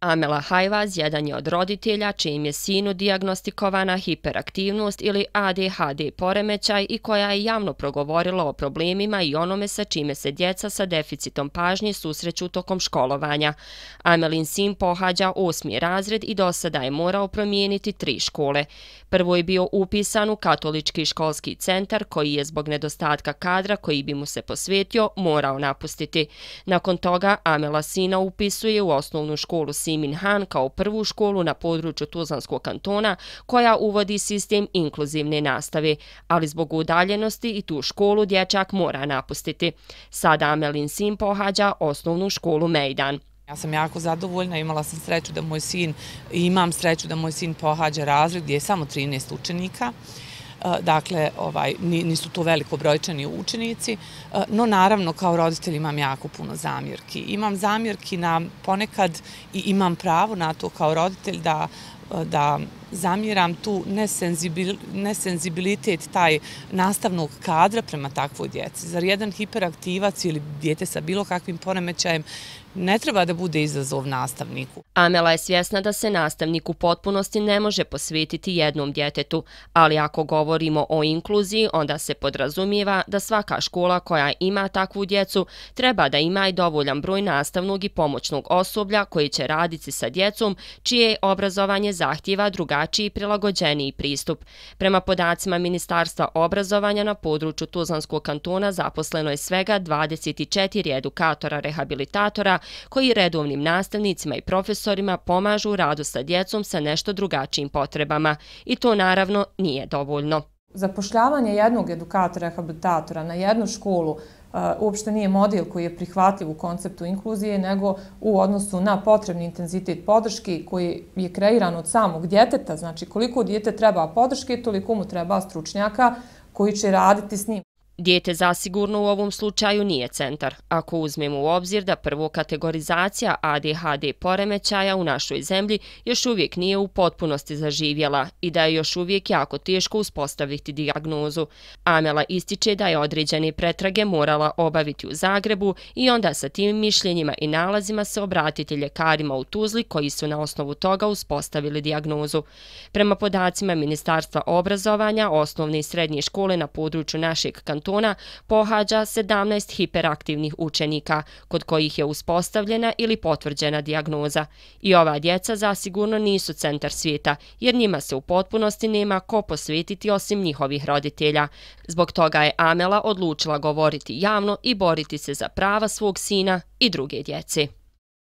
Amela Hajvaz jedan je od roditelja čijim je sinu diagnostikovana hiperaktivnost ili ADHD poremećaj i koja je javno progovorila o problemima i onome sa čime se djeca sa deficitom pažnje susreću tokom školovanja. Amelin sin pohađa osmi razred i do sada je morao promijeniti tri škole. Prvo je bio upisan u katolički školski centar koji je zbog nedostatka kadra koji bi mu se posvetio morao napustiti. Nakon toga Amela sina upisuje u osnovnu školu Simin Han kao prvu školu na području Tuzlanskog kantona koja uvodi sistem inkluzivne nastave, ali zbog udaljenosti i tu školu dječak mora napustiti. Sada Amelin sin pohađa osnovnu školu Mejdan. Ja sam jako zadovoljna, imala sam sreću da moj sin, imam sreću da moj sin pohađa razred gdje je samo 13 učenika. Dakle, ovaj, nisu tu veliko brojčani učenici, no naravno kao roditelj imam jako puno zamjerki. Imam zamjerki na ponekad i imam pravo na to kao roditelj da da zamjeram tu nesenzibil, nesenzibilitet taj nastavnog kadra prema takvoj djeci. Zar jedan hiperaktivac ili djete sa bilo kakvim poremećajem ne treba da bude izazov nastavniku. Amela je svjesna da se nastavnik u potpunosti ne može posvetiti jednom djetetu, ali ako govorimo o inkluziji, onda se podrazumijeva da svaka škola koja ima takvu djecu treba da ima i dovoljan broj nastavnog i pomoćnog osoblja koji će raditi sa djecom čije obrazovanje zahtjeva drugačiji prilagođeniji pristup. Prema podacima Ministarstva obrazovanja na području Tuzlanskog kantona zaposleno je svega 24 edukatora rehabilitatora koji redovnim nastavnicima i profesorima pomažu u radu sa djecom sa nešto drugačijim potrebama. I to naravno nije dovoljno. Zapošljavanje jednog edukatora rehabilitatora na jednu školu uh, uopšte nije model koji je prihvatljiv u konceptu inkluzije, nego u odnosu na potrebni intenzitet podrške koji je kreiran od samog djeteta. Znači koliko djete treba podrške, toliko mu treba stručnjaka koji će raditi s njim. Dijete zasigurno u ovom slučaju nije centar, ako uzmemo u obzir da prvo kategorizacija ADHD poremećaja u našoj zemlji još uvijek nije u potpunosti zaživjela i da je još uvijek jako teško uspostaviti diagnozu. Amela ističe da je određene pretrage morala obaviti u Zagrebu i onda sa tim mišljenjima i nalazima se obratiti ljekarima u Tuzli koji su na osnovu toga uspostavili diagnozu. Prema podacima Ministarstva obrazovanja, osnovne i srednje škole na području našeg kantona kantona pohađa 17 hiperaktivnih učenika, kod kojih je uspostavljena ili potvrđena diagnoza. I ova djeca zasigurno nisu centar svijeta, jer njima se u potpunosti nema ko posvetiti osim njihovih roditelja. Zbog toga je Amela odlučila govoriti javno i boriti se za prava svog sina i druge djece.